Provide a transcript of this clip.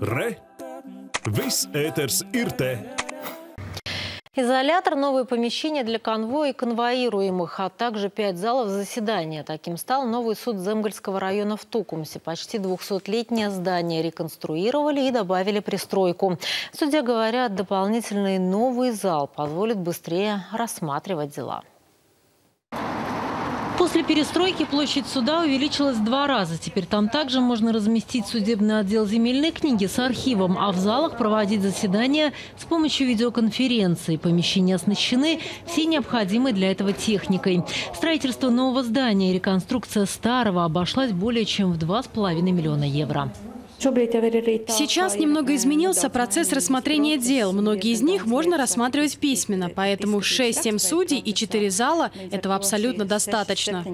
Re! Viss ēters ir te! Изолятор, новые помещения для конвоя и конвоируемых, а также пять залов заседания. Таким стал новый суд Земгольского района в Тукумсе. Почти 200-летнее здание реконструировали и добавили пристройку. Судья говорят, дополнительный новый зал позволит быстрее рассматривать дела. После перестройки площадь суда увеличилась в два раза. Теперь там также можно разместить судебный отдел земельной книги с архивом, а в залах проводить заседания с помощью видеоконференции. Помещения оснащены всей необходимой для этого техникой. Строительство нового здания и реконструкция старого обошлась более чем в 2,5 миллиона евро. Сейчас немного изменился процесс рассмотрения дел. Многие из них можно рассматривать письменно, поэтому 6-7 судей и 4 зала – этого абсолютно достаточно.